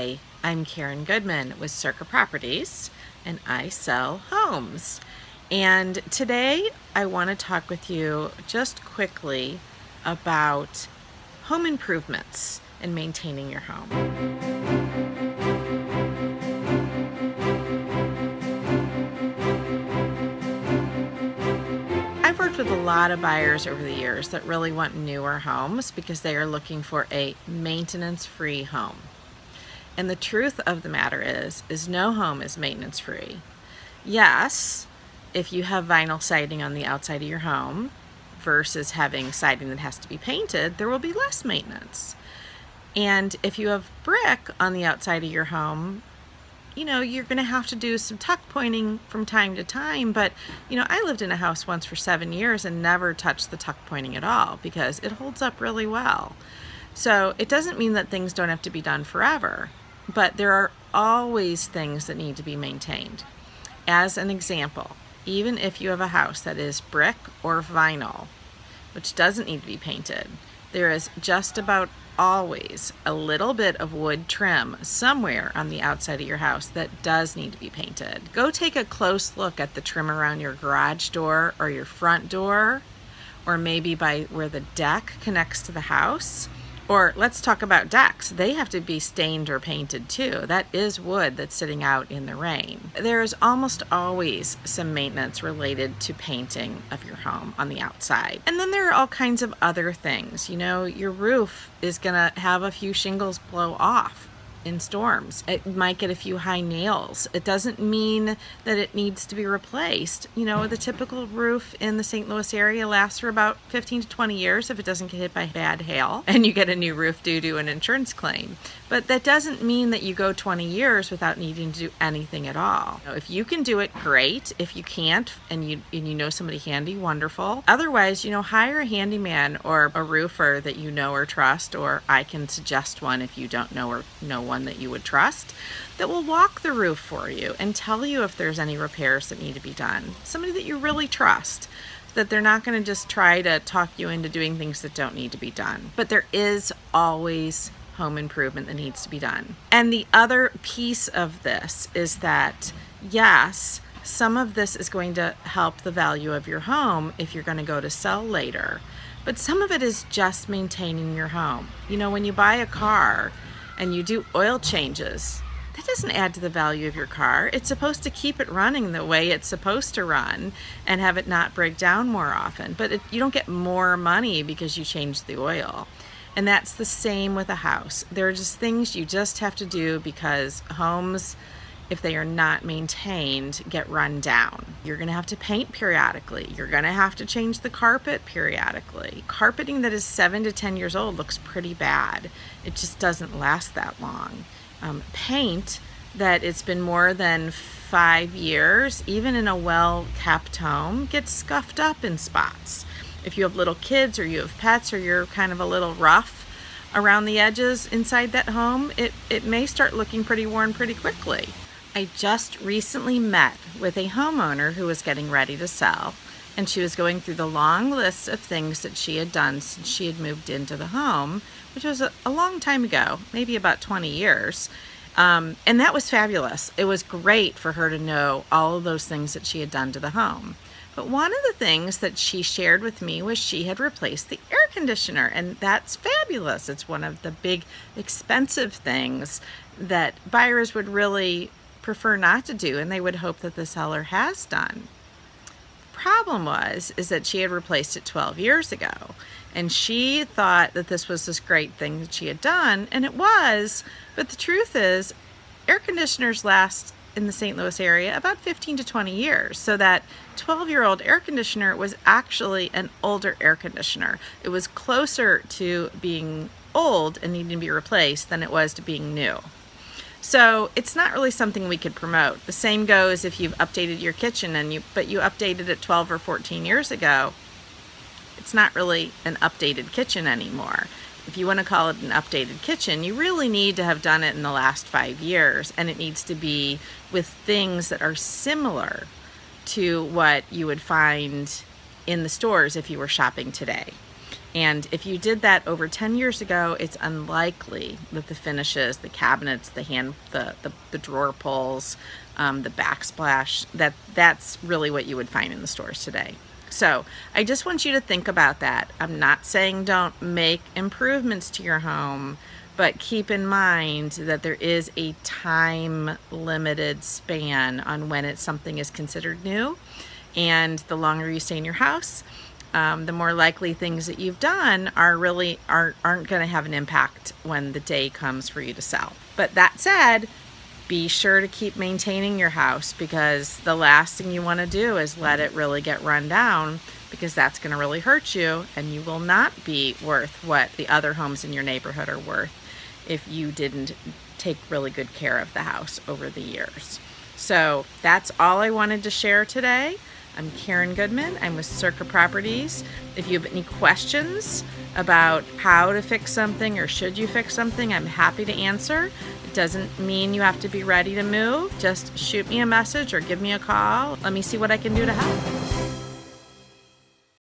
Hi, I'm Karen Goodman with Circa Properties and I sell homes. And today I want to talk with you just quickly about home improvements and maintaining your home. I've worked with a lot of buyers over the years that really want newer homes because they are looking for a maintenance-free home. And the truth of the matter is, is no home is maintenance free. Yes, if you have vinyl siding on the outside of your home versus having siding that has to be painted, there will be less maintenance. And if you have brick on the outside of your home, you know, you're going to have to do some tuck pointing from time to time. But, you know, I lived in a house once for seven years and never touched the tuck pointing at all because it holds up really well. So it doesn't mean that things don't have to be done forever but there are always things that need to be maintained. As an example, even if you have a house that is brick or vinyl, which doesn't need to be painted, there is just about always a little bit of wood trim somewhere on the outside of your house that does need to be painted. Go take a close look at the trim around your garage door or your front door, or maybe by where the deck connects to the house or let's talk about decks. They have to be stained or painted too. That is wood that's sitting out in the rain. There is almost always some maintenance related to painting of your home on the outside. And then there are all kinds of other things. You know, your roof is gonna have a few shingles blow off in storms. It might get a few high nails. It doesn't mean that it needs to be replaced. You know, the typical roof in the St. Louis area lasts for about 15 to 20 years if it doesn't get hit by bad hail and you get a new roof due to an insurance claim. But that doesn't mean that you go 20 years without needing to do anything at all. If you can do it, great. If you can't and you, and you know somebody handy, wonderful. Otherwise, you know, hire a handyman or a roofer that you know or trust, or I can suggest one if you don't know or know one that you would trust that will walk the roof for you and tell you if there's any repairs that need to be done. Somebody that you really trust that they're not going to just try to talk you into doing things that don't need to be done. But there is always home improvement that needs to be done. And the other piece of this is that, yes, some of this is going to help the value of your home if you're going to go to sell later. But some of it is just maintaining your home. You know, when you buy a car, and you do oil changes, that doesn't add to the value of your car. It's supposed to keep it running the way it's supposed to run and have it not break down more often. But it, you don't get more money because you change the oil. And that's the same with a house. There are just things you just have to do because homes if they are not maintained, get run down. You're gonna have to paint periodically. You're gonna have to change the carpet periodically. Carpeting that is seven to 10 years old looks pretty bad. It just doesn't last that long. Um, paint that it's been more than five years, even in a well-kept home, gets scuffed up in spots. If you have little kids or you have pets or you're kind of a little rough, around the edges inside that home, it, it may start looking pretty worn pretty quickly. I just recently met with a homeowner who was getting ready to sell and she was going through the long list of things that she had done since she had moved into the home, which was a, a long time ago, maybe about 20 years. Um, and that was fabulous. It was great for her to know all of those things that she had done to the home. But one of the things that she shared with me was she had replaced the air conditioner, and that's fabulous. It's one of the big expensive things that buyers would really prefer not to do and they would hope that the seller has done. The problem was is that she had replaced it 12 years ago and she thought that this was this great thing that she had done and it was but the truth is air conditioners last in the St. Louis area about 15 to 20 years so that 12 year old air conditioner was actually an older air conditioner it was closer to being old and needing to be replaced than it was to being new so it's not really something we could promote. The same goes if you've updated your kitchen and you but you updated it 12 or 14 years ago. It's not really an updated kitchen anymore. If you want to call it an updated kitchen, you really need to have done it in the last five years and it needs to be with things that are similar to what you would find in the stores if you were shopping today. And if you did that over 10 years ago, it's unlikely that the finishes, the cabinets, the hand, the, the, the drawer pulls, um, the backsplash, that that's really what you would find in the stores today. So I just want you to think about that. I'm not saying don't make improvements to your home, but keep in mind that there is a time limited span on when something is considered new. And the longer you stay in your house, um, the more likely things that you've done are really aren't, aren't going to have an impact when the day comes for you to sell. But that said, be sure to keep maintaining your house because the last thing you want to do is let it really get run down because that's going to really hurt you and you will not be worth what the other homes in your neighborhood are worth if you didn't take really good care of the house over the years. So that's all I wanted to share today. I'm Karen Goodman. I'm with Circa Properties. If you have any questions about how to fix something or should you fix something, I'm happy to answer. It doesn't mean you have to be ready to move. Just shoot me a message or give me a call. Let me see what I can do to help.